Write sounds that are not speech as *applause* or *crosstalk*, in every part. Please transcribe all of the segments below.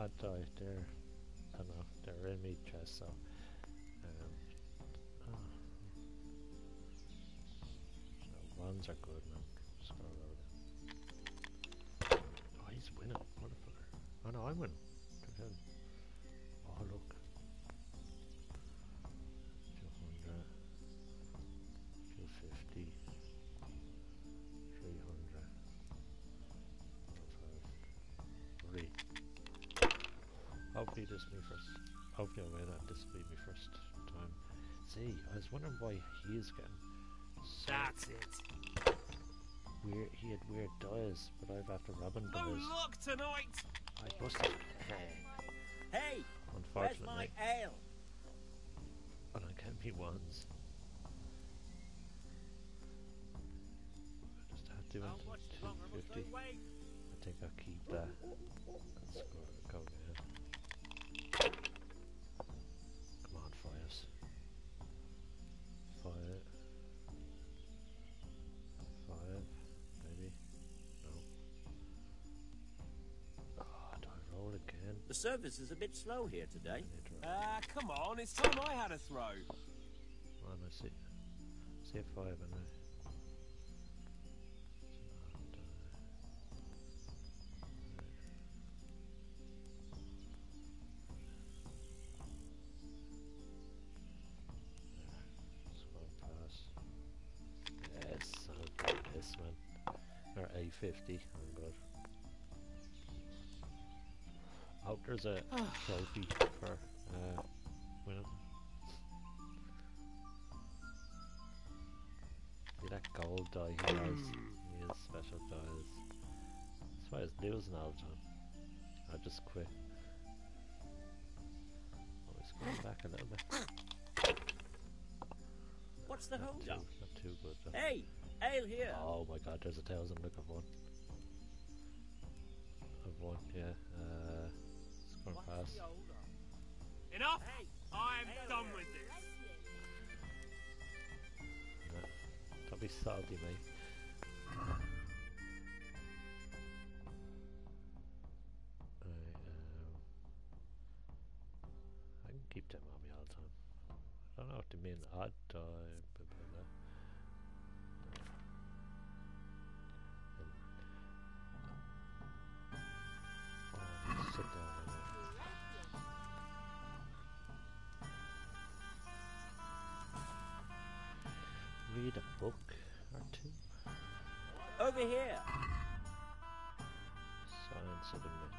hot dog, they're, I don't know, they're in meat chest, so, um, oh. so ones are good, man. Scroll over Oh, he's winning, motherfucker. Oh no, I'm winning. Me first. Hopefully I win that. Be my first time. See, I was wondering why he is getting so That's it. weird. He had weird dials, but I've after Robin No dials. luck tonight. I busted. Hey, Hey, where's unfortunately, my ale? but I get me ones. I just have to How much longer must I 250. wait? I think I'll keep that. Let's service is a bit slow here today. I need to roll. Ah, come on. It's time I had a throw. Come on, I see. See if I in there. There's a trophy for uh, winning. See that gold die he has? He has special dies. That's why he's losing all the time. I just quit. Oh, he's going back a little bit. What's the hold up? not too good though. Hey, ale here. Oh my god, there's a. I'm looking for one. I've one, yeah. Scoring What's pass. the hold up? Enough. I'm done with this. No. Don't be salty, mate. Um, I can keep them on me all the time. I don't know what they mean. Odd die, Over here. Science of the.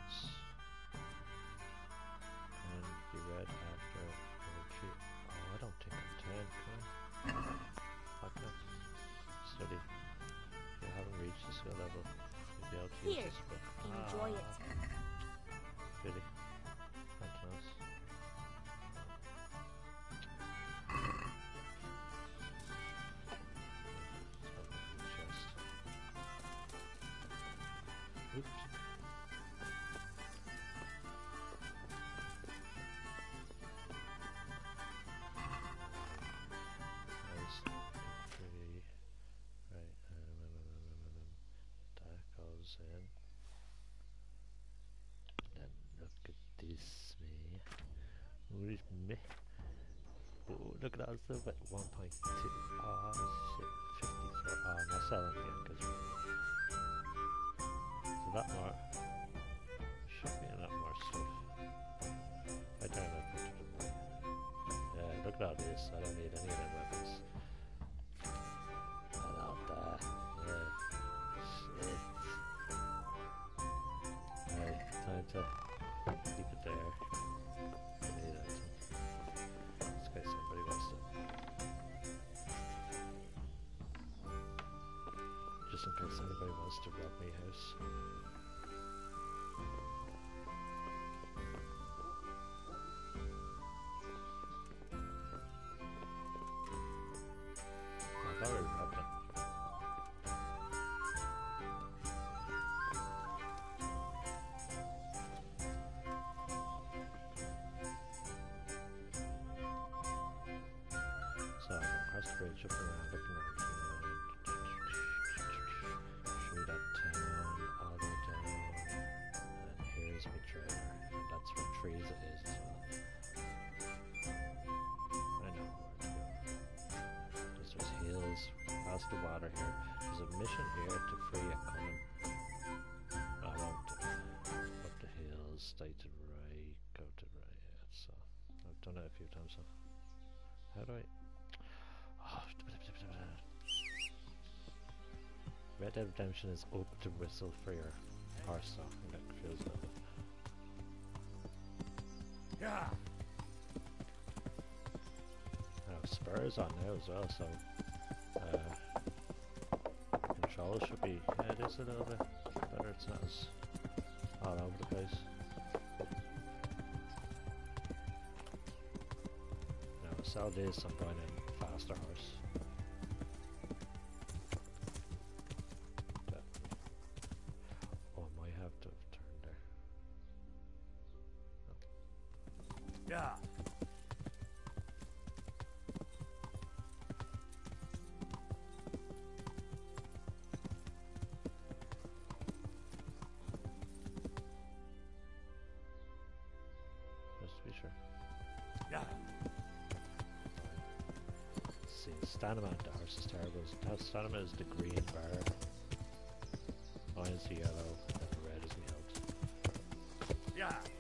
Look at that stuff at 1.2. Oh, shit. 54. Oh, ah, I'm not selling it because a lot more. Should be a lot more stuff. I don't know. Yeah, look at all this. I don't need any of them weapons. Just in case anybody wants to rob my house. As it is as well. I know where to go. There's, there's hills past the water here. There's a mission here to free a common. I want to up the hills, stay to right, go to right. Yeah, so I've done it a few times. So how do I? Oh, Red Dead Redemption is up to whistle for your horse, so confused with it. Yeah. I have spurs on now as well, so uh, control should be. Yeah, it is a little bit better. It's not as all over the place. Now, sell this. I'm buying a faster horse. Is terrible. That Stanima is the green bar. Mine is the yellow, and the red is health. Yeah.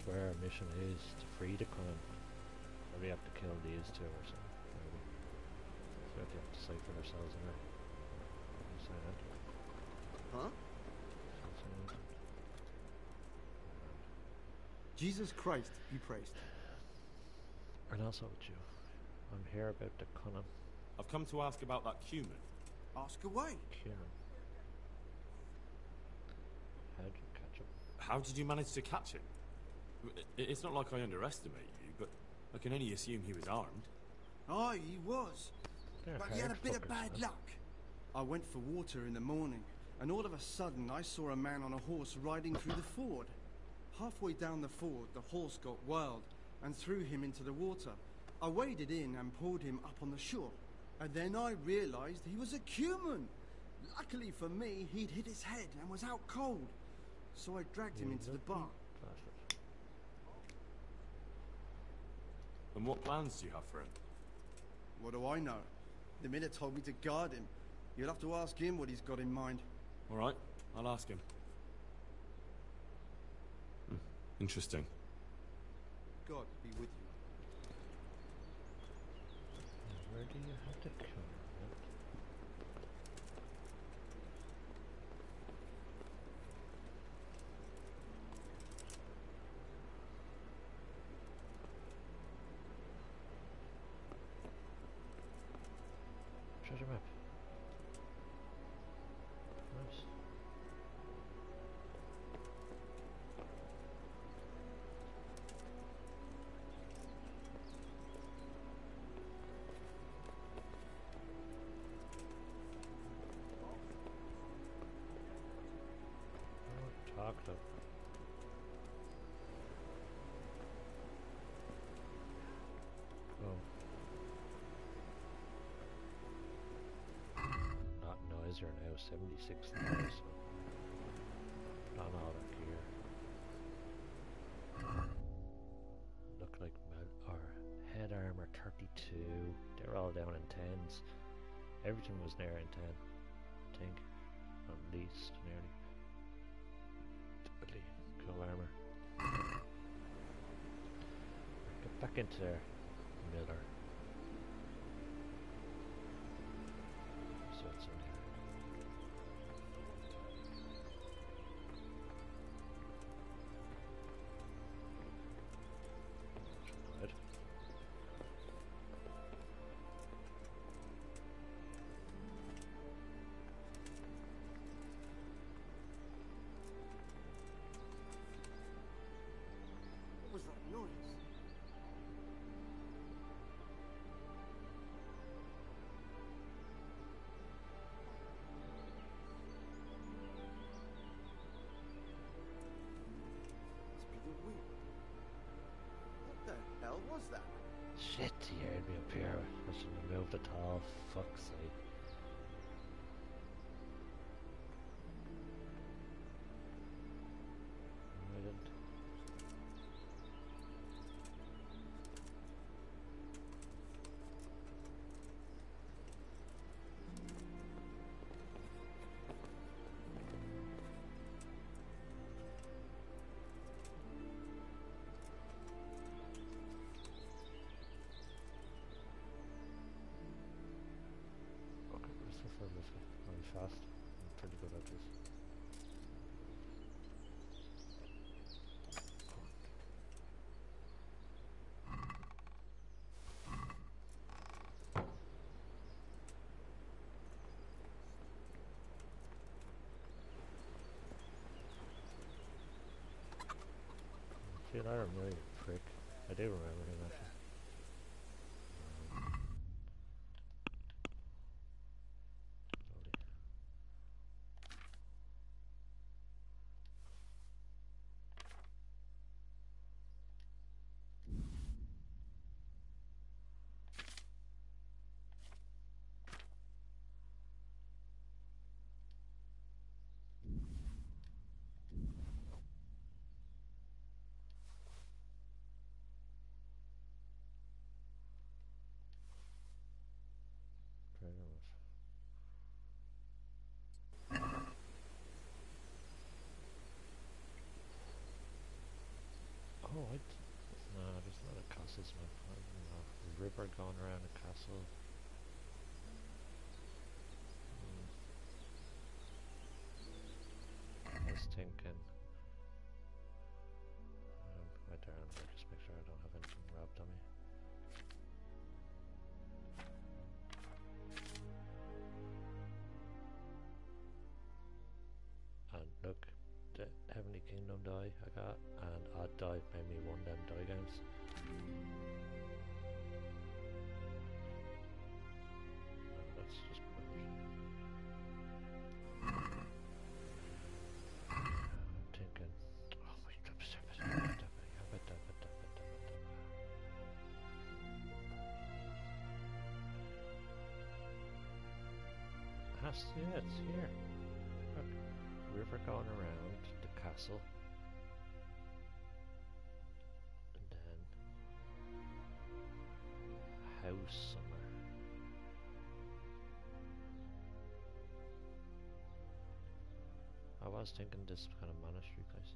This where our mission is to free the con. Maybe we have to kill these two or something. Maybe. So we have to decipher ourselves in there. I'm saying. Huh? I'm saying that. Jesus Christ be praised. And also with you. I'm here about the Cuman I've come to ask about that Cuman. Ask away. Kieran. How'd you catch him? How did you manage to catch him? I- It's not like I underestimate you, but I can only assume he was armed. Aye, he was. They're But he had a bit of bad man. luck. I went for water in the morning, and all of a sudden I saw a man on a horse riding through the ford. Halfway down the ford, the horse got wild and threw him into the water. I waded in and pulled him up on the shore. And then I realized he was a Cuman. Luckily for me, he'd hit his head and was out cold. So I dragged him into the lucky And what plans do you have for him? What do I know? The miller told me to guard him. You'll have to ask him what he's got in mind. All right, I'll ask him. Hmm, Interesting. God be with you. Where do you have to kill Not noisier now, 76 now, so. Not all that gear. Look like or head armor 32. They're all down in tens. Everything was near in 10, I think. At least, nearly. Really cool armor. Get back into there, Miller. Shit, he heard me up here. I shouldn't have moved at all. Fuck's sake. Way. Really fast. I'm pretty good at this. Dude, I remember you prick. I do remember him actually. Um, Lovely. Very much. Oh, I d- no, there's not a castle. It's not I don't know, river going around the castle. Hmm. I was thinking. Um, right there, I'm just make sure I don't have anything robbed on me. Ah, yeah, it's here. River going around the castle. And then a house somewhere. I was thinking this kind of monastery place.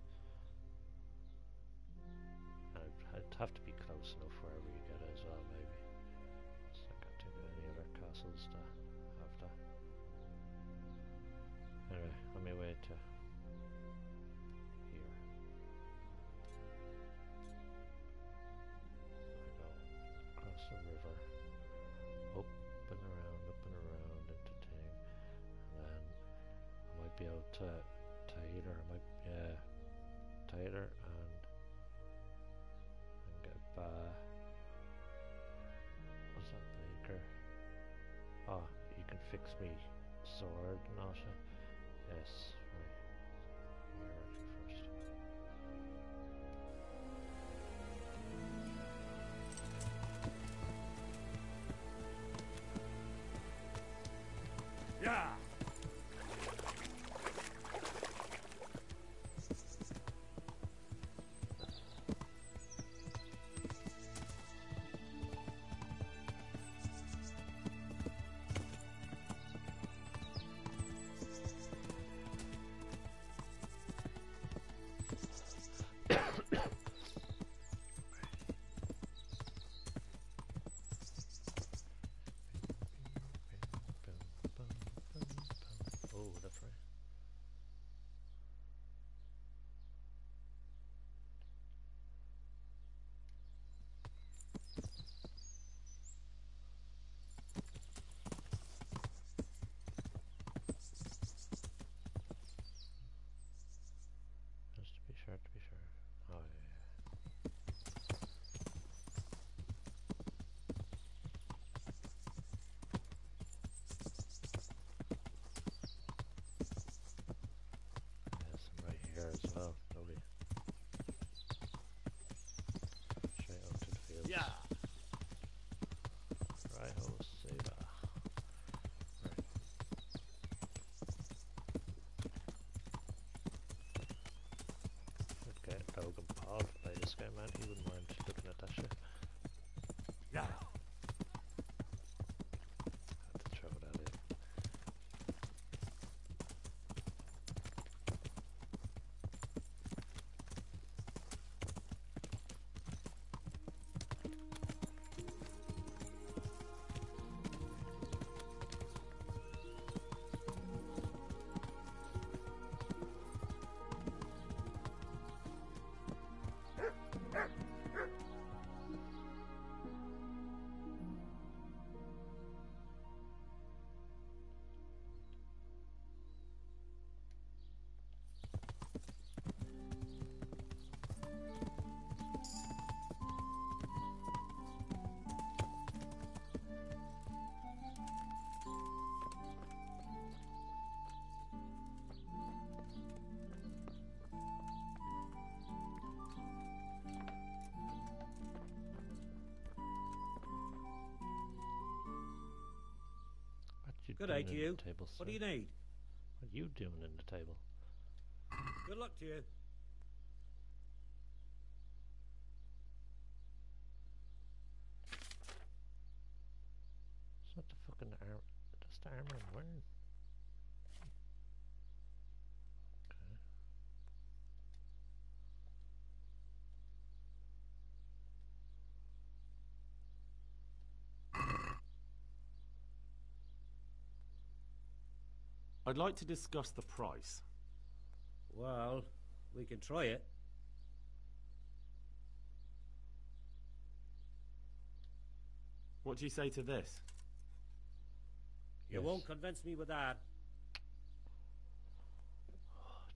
It'd, have to be close enough wherever you get it as well, maybe. So I can't think of any other castles that fix me sword all shit. Yes, this man. He wouldn't mind you Good day to you. Table, What do you need? What are you doing in the table? Good luck to you. It's not the fucking arm. That's the armor I'm wearing. Okay. I'd like to discuss the price. Well, we can try it. What do you say to this? You Yes. won't convince me with that. Oh,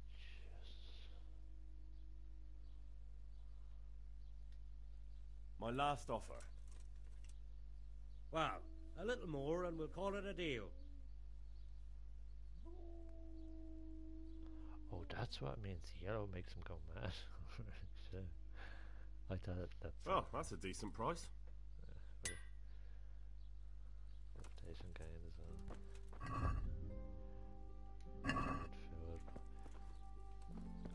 My last offer. Well, a little more and we'll call it a deal. Oh, that's what it means. Yellow makes him go mad. *laughs* I thought that's Oh, that's a decent price. gain as well.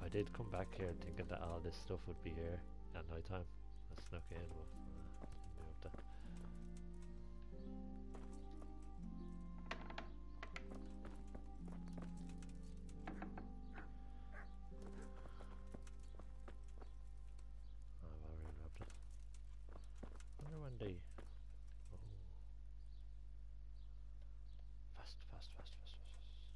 I did come back here thinking that all this stuff would be here at night time. I snuck in, but uh, One day. Oh. Fast, fast, fast, fast, fast.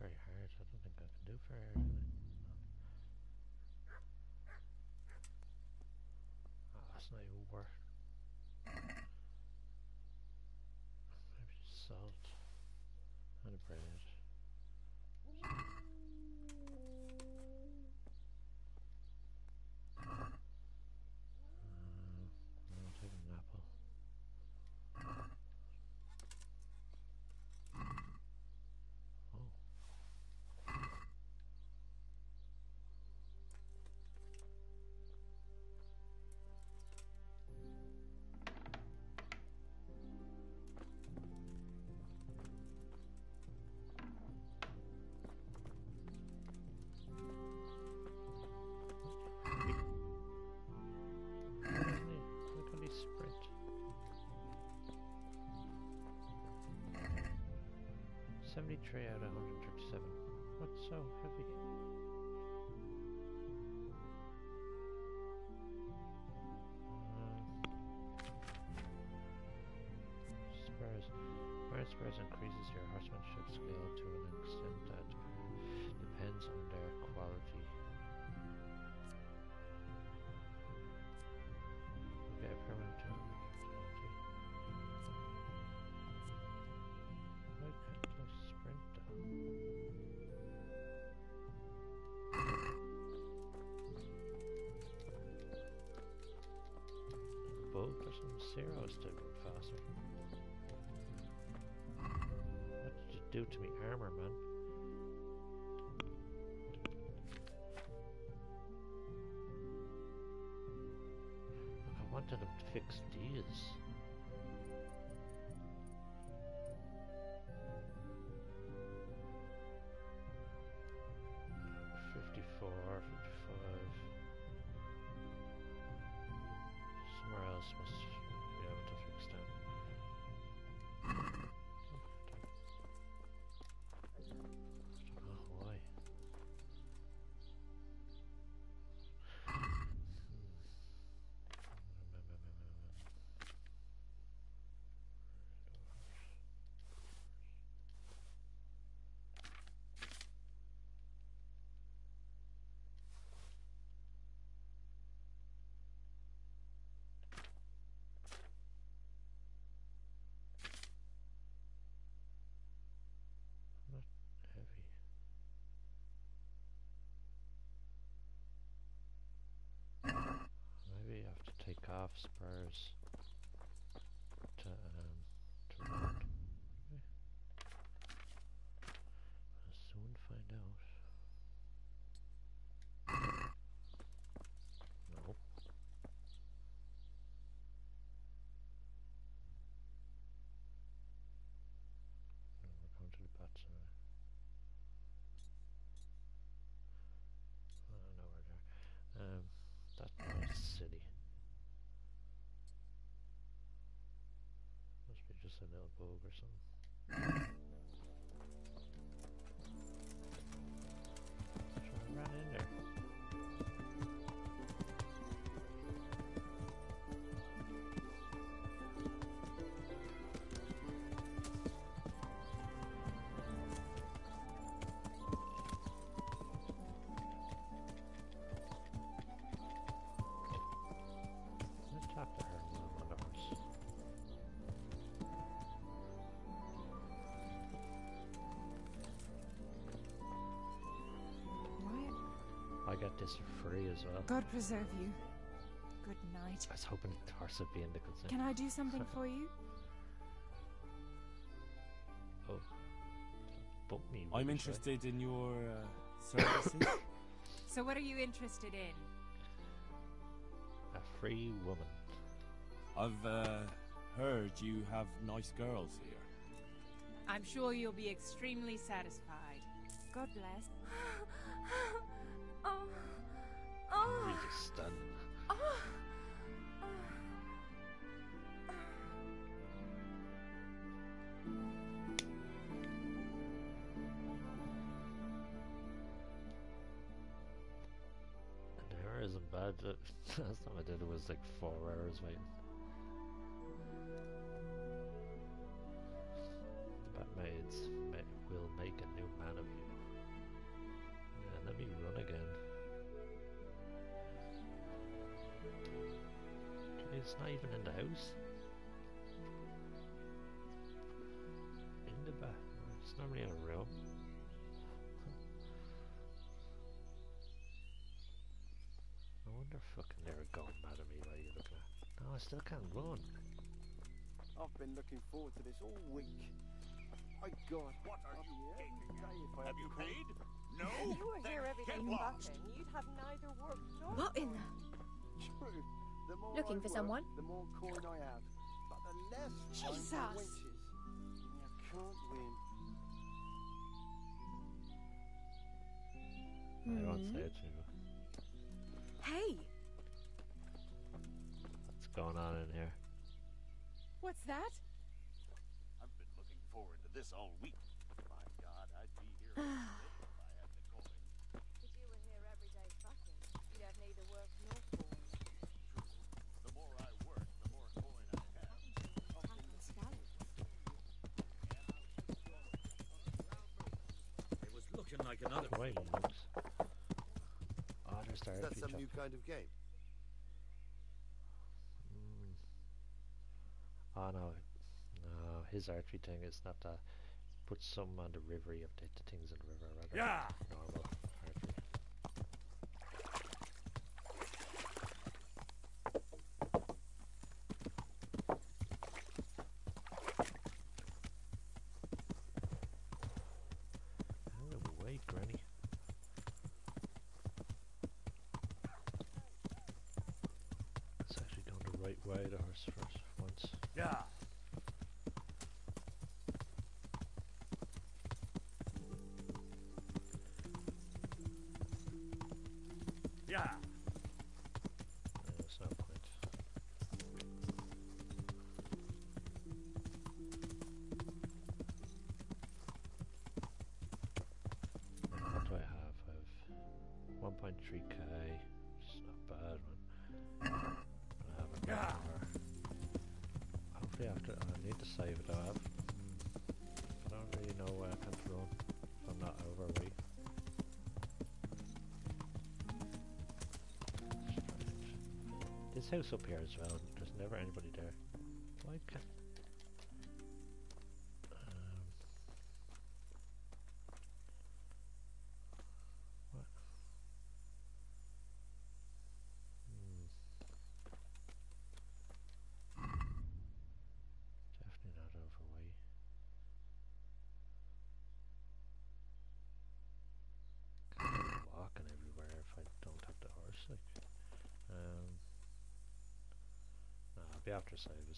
very hard. I don't think I can do very hard. 73 out of 137. What's so heavy? Zeros to faster. What did you do to me armor, man? I wanted to fix these. Take off spurs to um to run. Okay. We'll soon find out. No. No, we're going to the bats now. I don't know where they're. Um, that noise is silly. Must be or something. Why? I got this for free as well. God preserve you. Good night. I was hoping the horse would be in the consent. Can I do something for you? *laughs* Oh. Bump me. I'm interested in your uh, services. *coughs* So, what are you interested in? A free woman. I've uh, heard you have nice girls here. I'm sure you'll be extremely satisfied. God bless. Really stunned. Oh. An hour isn't bad. *laughs* Last time I did it was like four hours waiting. It's not even in the house. In the back. It's not really a room. *laughs* I wonder if fucking they were going mad at me while you're looking at. No, I still can't run. I've been looking forward to this all week. My God. What are I'll you be every gaping day if I Have had you the paid? *laughs* No? If you were Then here every day get lost. fucking, you'd have neither work nor What in the... True. The more Looking I for work, someone? The more coin I have. But the less I'm for Jesus. wenches. You can't win. I won't Hmm. say it to you. Hey! What's going on in here? What's that? I've been looking forward to this all week. My God, I'd be here *sighs* all day if I had the coin. If you were here every day fucking, you'd have neither work nor coin. The more I work, the more coin I have. It was looking like another Wait, field. Oh, Is that archery some new kind of game? Mm. Oh no, no, his archery thing is not that. Put some on the river, you update the things in the river rather Yeah. than normal 123k. It's not bad, man. Yeah. Hopefully after I need to save it up. I don't really know where I can run if I'm not overweight. This house up here as well, there's never anybody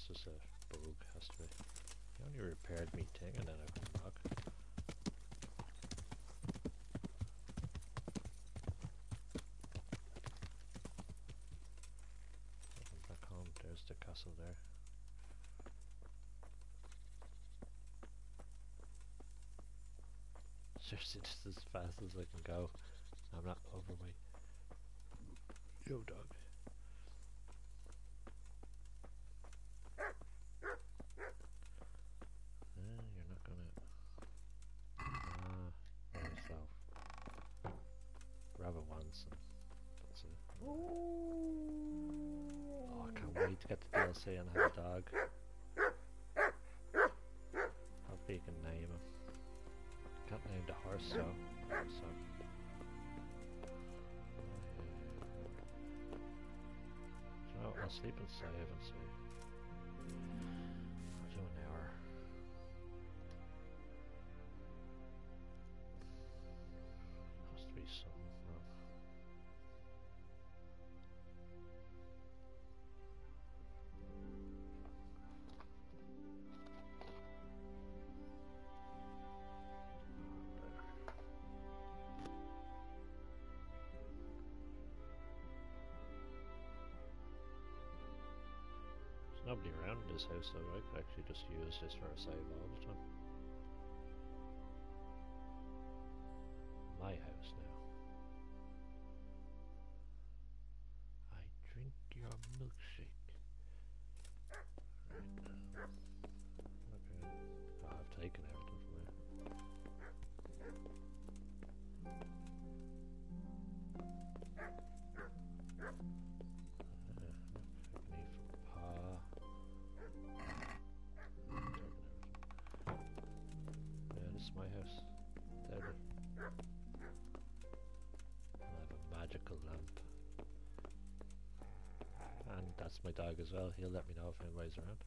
This is a bug, has to be. He only repaired me taking I over back. Back home, there's the castle there. *laughs* Seriously, just as fast as I can go. I'm not overweight. Yo, dog. I haven't seen. Nobody around his house though, I could actually just use this for a save all the time. That's my dog as well. He'll let me know if anybody's around.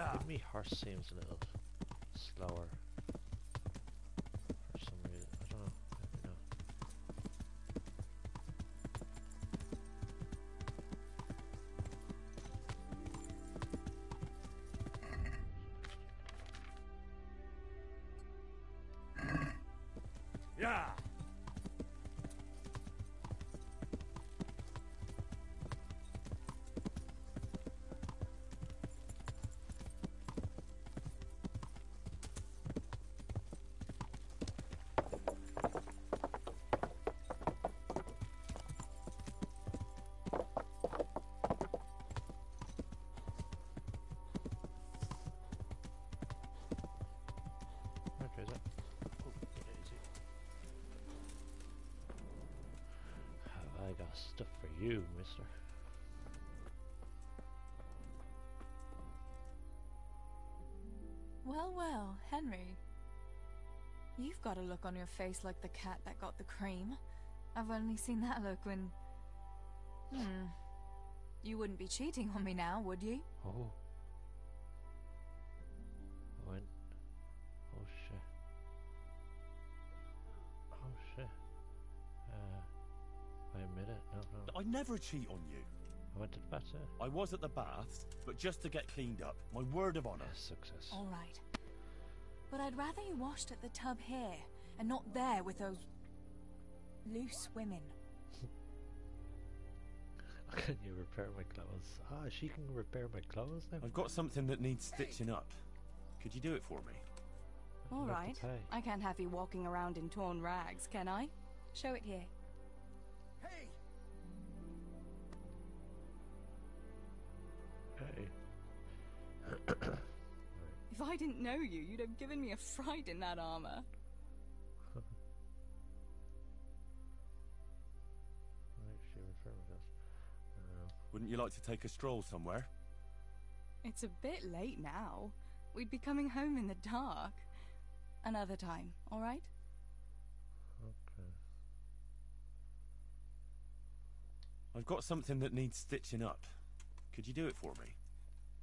Yeah. Me horse seems a little slower. Stuff for you, mister. Well, well, Henry. You've got a look on your face like the cat that got the cream. I've only seen that look when. Hmm. You wouldn't be cheating on me now, would you? Oh. Never cheat on you. I went to the bathroom. I was at the baths, but just to get cleaned up. My word of honor. Success. All right. But I'd rather you washed at the tub here and not there with those loose women. *laughs* Can you repair my clothes? Ah, she can repair my clothes now. I've got something that needs stitching up. Could you do it for me? All I'd have to right. pay. I can't have you walking around in torn rags, can I? Show it here. I didn't know you, you'd have given me a fright in that armor. *laughs* Right, she repair my clothes. Uh, Wouldn't you like to take a stroll somewhere? It's a bit late now. We'd be coming home in the dark. Another time, all right? okay. I've got something that needs stitching up. Could you do it for me?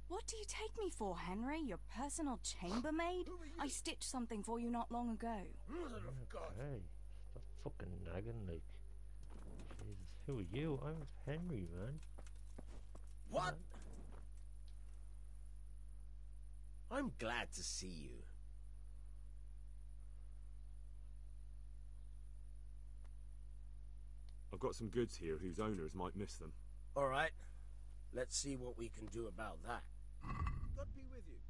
What do you take me for, Henry? Your personal chambermaid? I stitched something for you not long ago. Mother of Okay. Stop fucking nagging like. Jesus. Who are you? I'm Henry, man. What? I'm glad to see you. I've got some goods here whose owners might miss them. All right. Let's see what we can do about that. God be with you.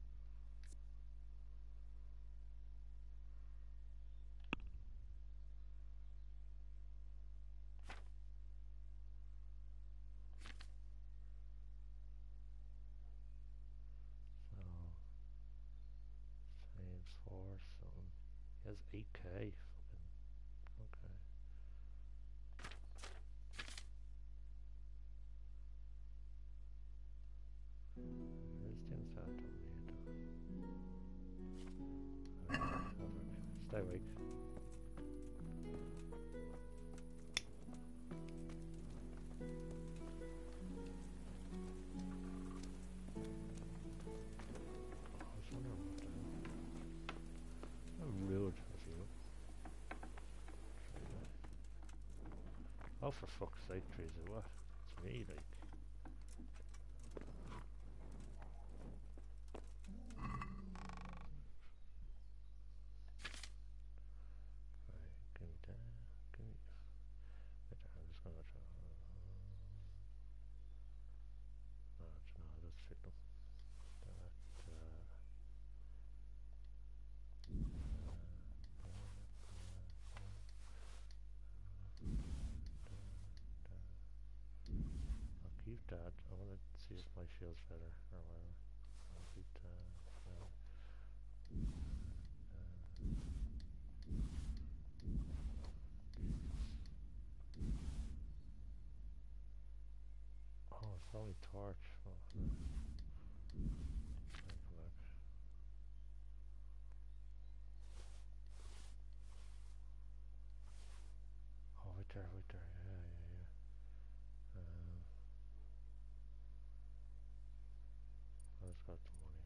Oh, for fuck's sake, Theresa, what? It's me, like. Right, give me that. Give me. Wait, I'm just gonna try. No, it's not. Let's fit them. That. Uh, I'll keep that. I want to see if my shield's better or whatever. Keep that. Uh, Oh, it's only torch. Oh, no. Take a look. Oh, right there, right there. Yeah, yeah, yeah. Um, let's got the money.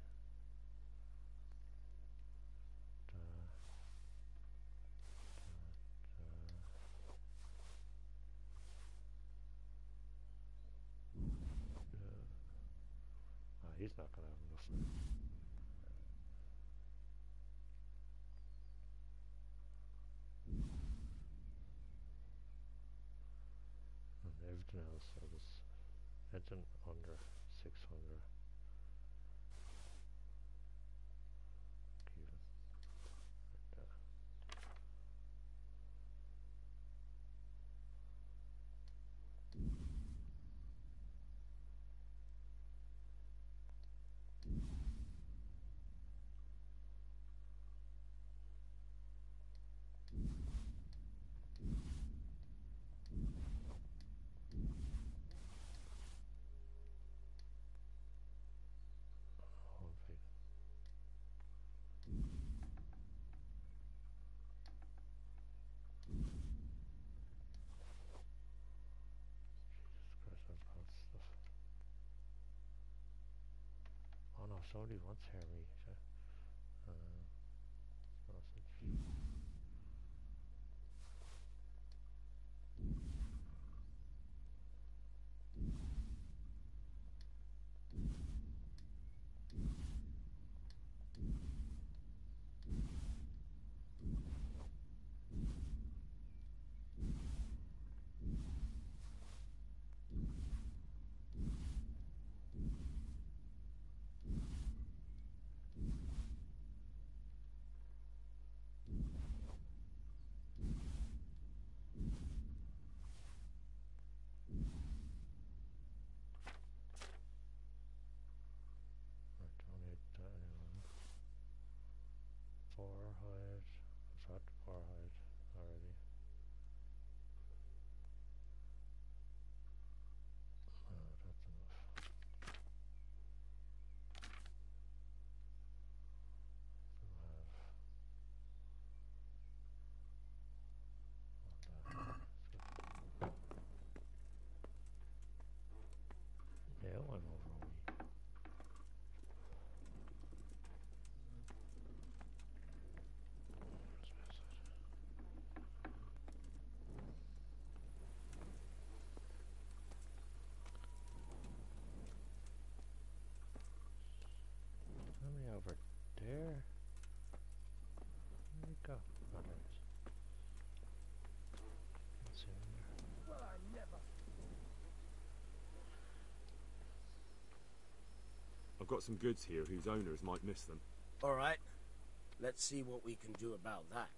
Da, da, da. Yeah. Ah, he's not gonna have enough. And everything else, I was anything under 600. Oh, somebody wants Harry. some goods here whose owners might miss them. All right. Let's see what we can do about that.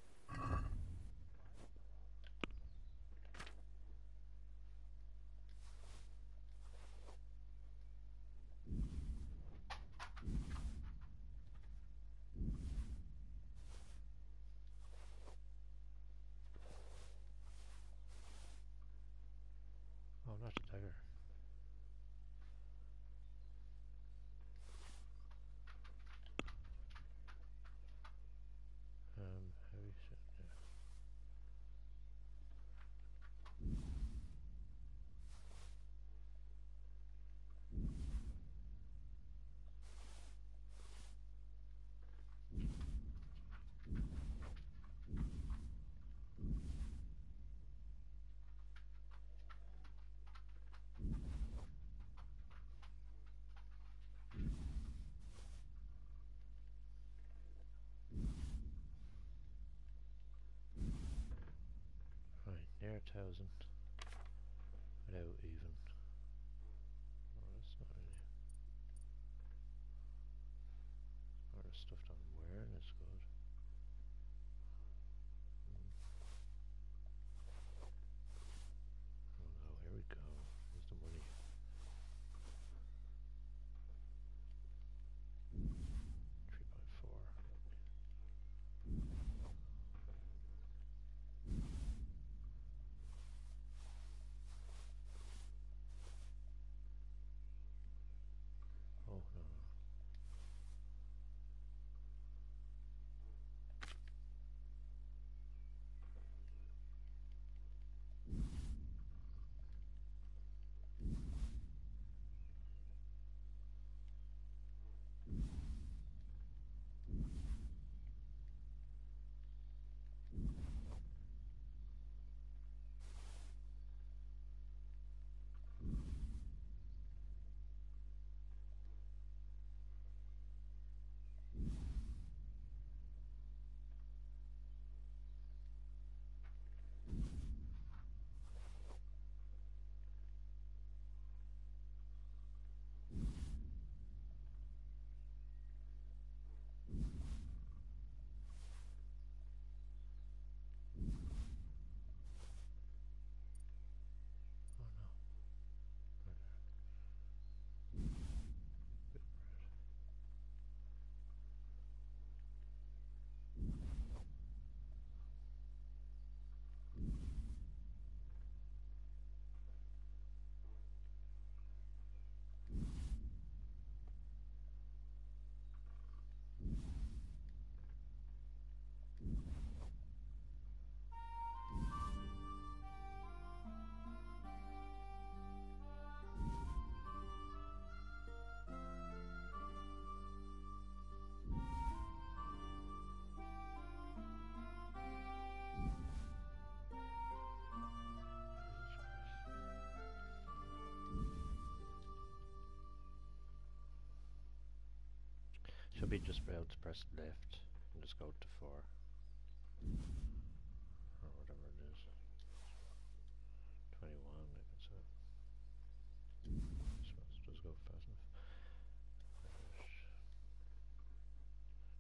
near a thousand without even be just be able to press left and just go to four. Or whatever it is. 21, I say. Suppose it does go fast enough.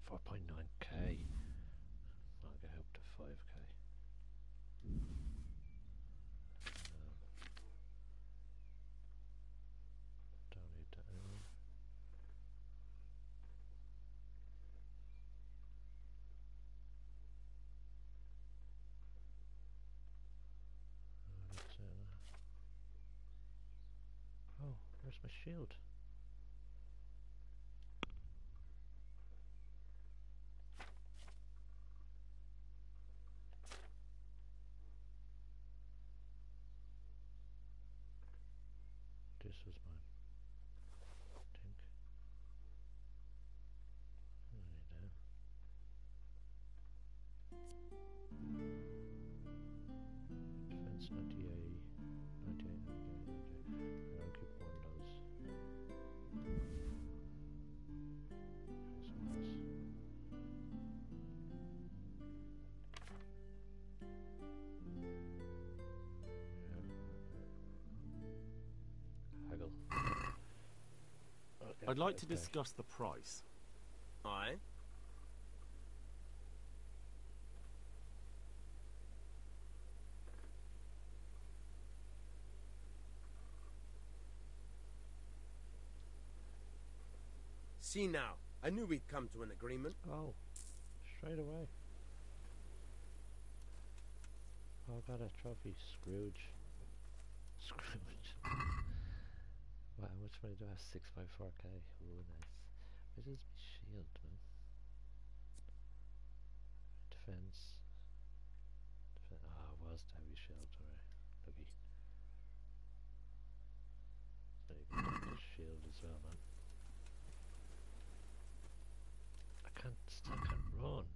4.9k. I'll get up to 5k. Um, don't need that anymore. Uh, that's, uh, Oh, where's my shield? This was mine. I. Defense 98, I'd like to discuss the price. Aye? See now, I knew we'd come to an agreement. Oh, straight away. Oh, I got a trophy. Scrooge. *laughs* Scrooge. Wow, which one do I have? 6.4k. Ooh, nice. Where's my shield, man? Defense. Defen ah, it was heavy shield, alright. Lucky. So you can *coughs* shield as well, man. I can't, still can't run.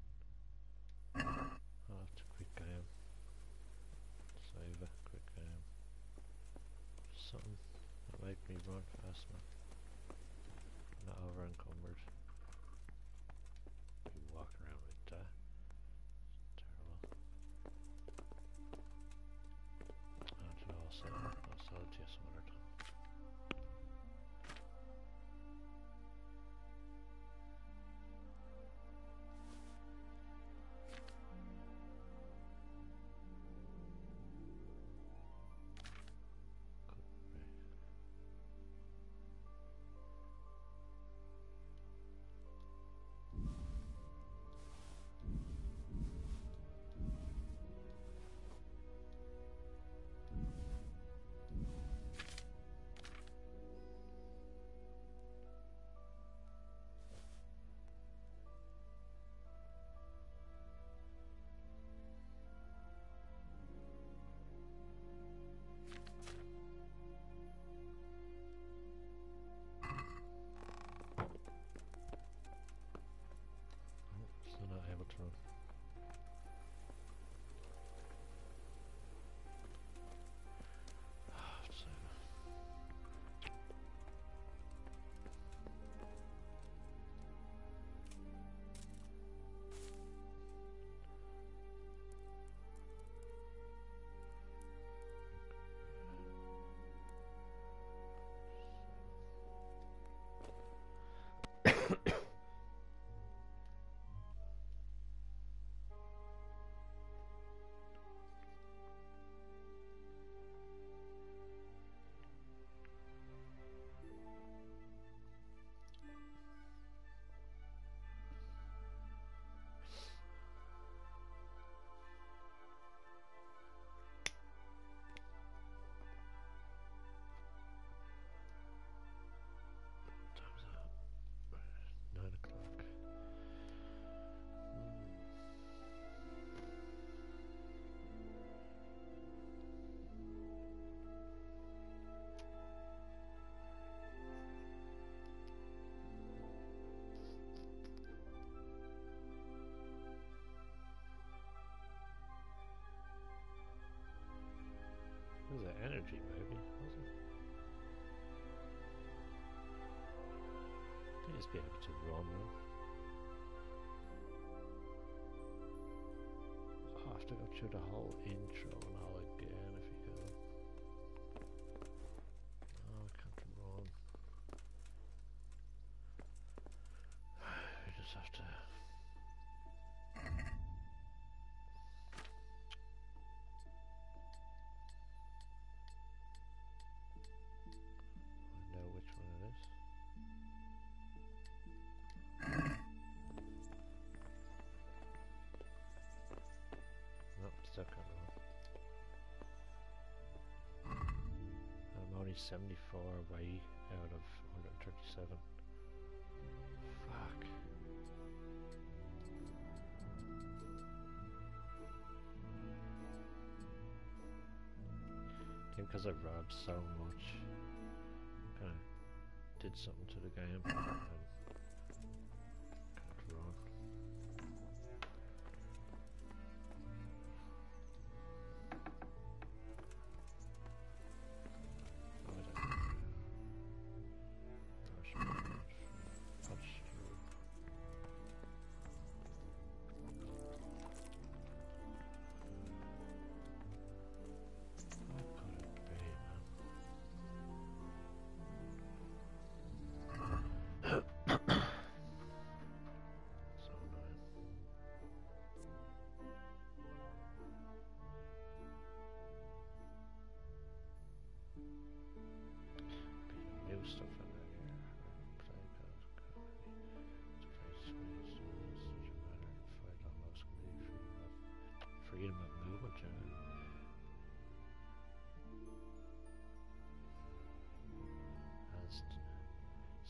perspective, Romeo. After through the whole intro. 74 away out of 137. Fuck. I think because I've robbed so much, kind of did something to the game.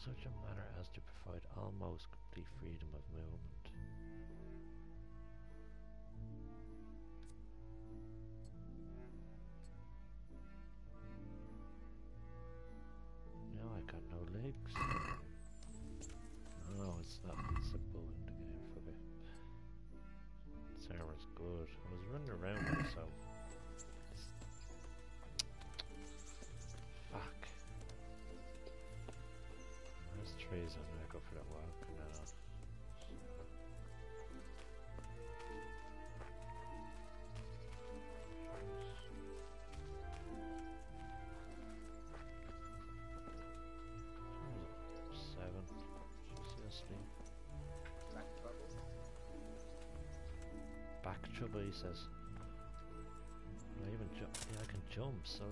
Such a manner as to provide almost complete freedom of movement. Walk now. Uh, seven. She's asleep. Back trouble, he says. I even jump. Yeah, I can jump, so.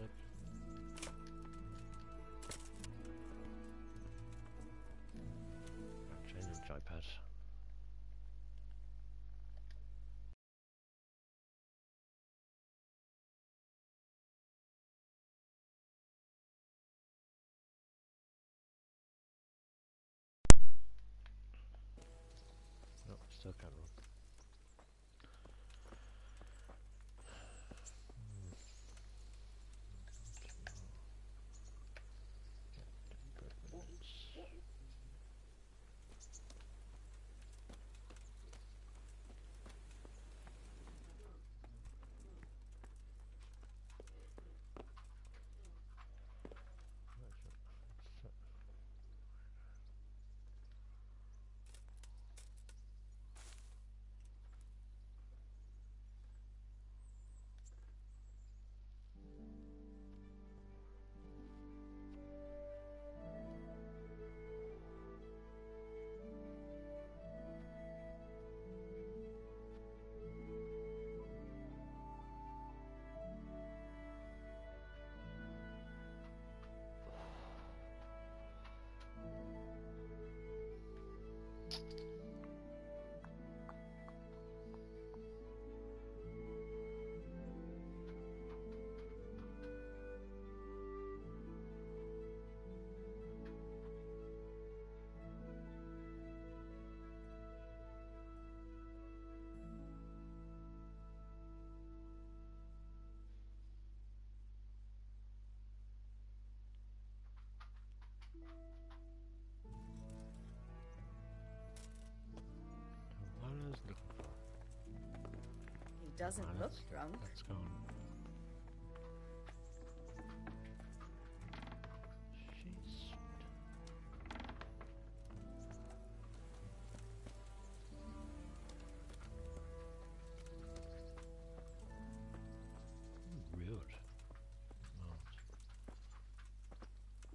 doesn't oh, look drunk. That's gone.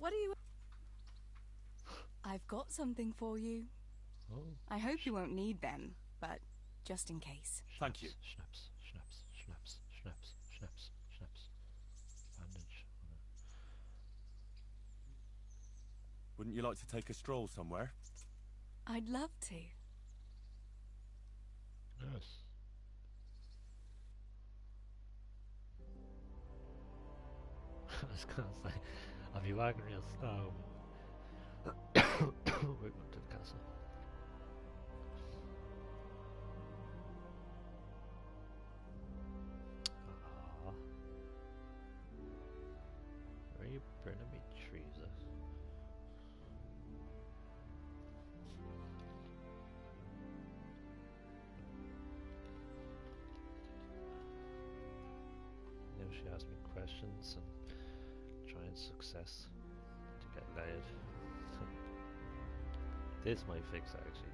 What are you... *gasps* I've got something for you. Oh. I hope you won't need them, but just in case. Thank you. Like to take a stroll somewhere? I'd love to. Yes. *laughs* I was gonna say, I'll be walking real slow. We're going to the castle. Questions and trying success to get laid. *laughs* this might fix actually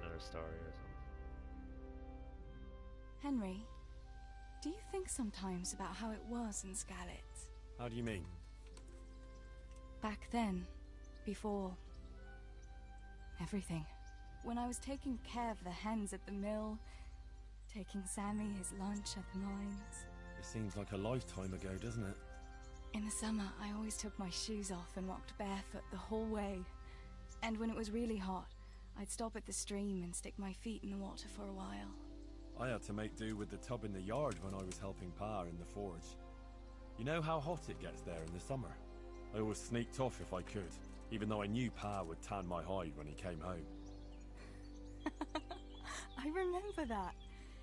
another story or something. Henry, do you think sometimes about how it was in Skalitz? How do you mean? Back then, before everything. When I was taking care of the hens at the mill, taking Sammy his lunch at the mines. It seems like a lifetime ago, doesn't it? In the summer, I always took my shoes off and walked barefoot the whole way. And when it was really hot, I'd stop at the stream and stick my feet in the water for a while. I had to make do with the tub in the yard when I was helping Pa in the forge. You know how hot it gets there in the summer? I always sneaked off if I could, even though I knew Pa would tan my hide when he came home. *laughs* I remember that.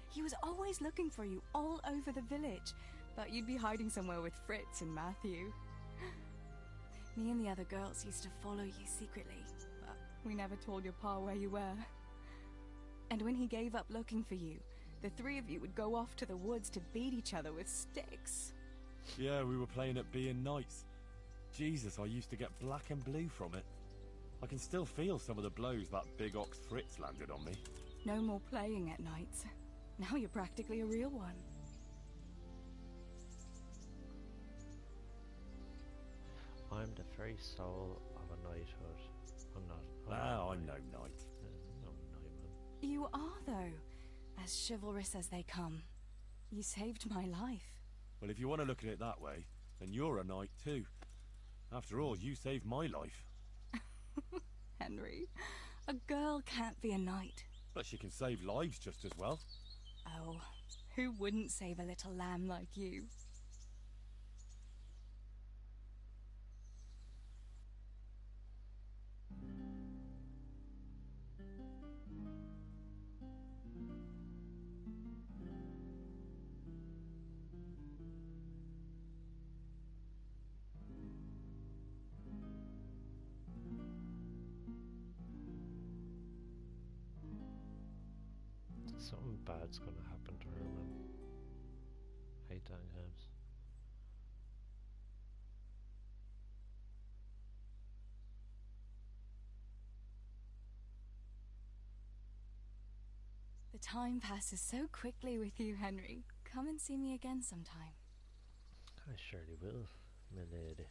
He was always looking for you all over the village, but you'd be hiding somewhere with Fritz and Matthew. *laughs* Me and the other girls used to follow you secretly, but we never told your pa where you were. And when he gave up looking for you, the three of you would go off to the woods to beat each other with sticks. Yeah, we were playing at being knights. Jesus, I used to get black and blue from it. I can still feel some of the blows that big ox Fritz landed on me. No more playing at knights. Now you're practically a real one. I'm the very soul of a knighthood. I'm not. I'm Ah, not a I'm no knight. knight. Uh, no knightman. You are, though, as chivalrous as they come. You saved my life. Well, if you want to look at it that way, then you're a knight too. After all, you saved my life. *laughs* Henry, a girl can't be a knight. But she can save lives just as well. Oh, who wouldn't save a little lamb like you? Time passes so quickly with you, Henry. Come and see me again sometime. I surely will, my lady.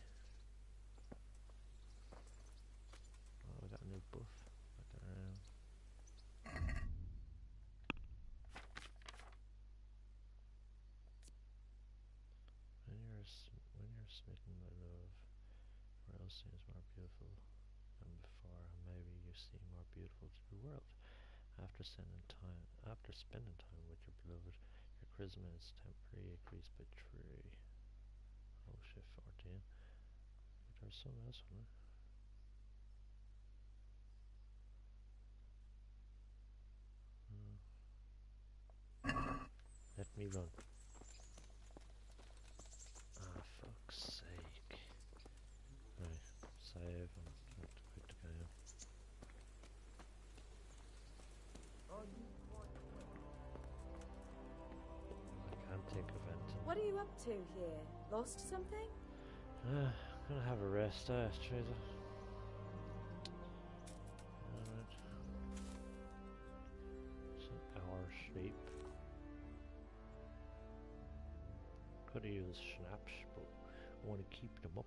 Oh, we got a new buff. Look around. When you're s- when you're smitten by love, where else seems more beautiful than before, and maybe you seem more beautiful to the world. After spending time after spending time with your beloved, your charisma is temporarily increased by three. Oh shit, 14. But there's something else on it. Hmm. Let me run. To here? Lost something? Uh, I'm gonna have a rest, uh, Theresa. Alright. Some hour sleep. Could have used schnapps, but I want to keep them up.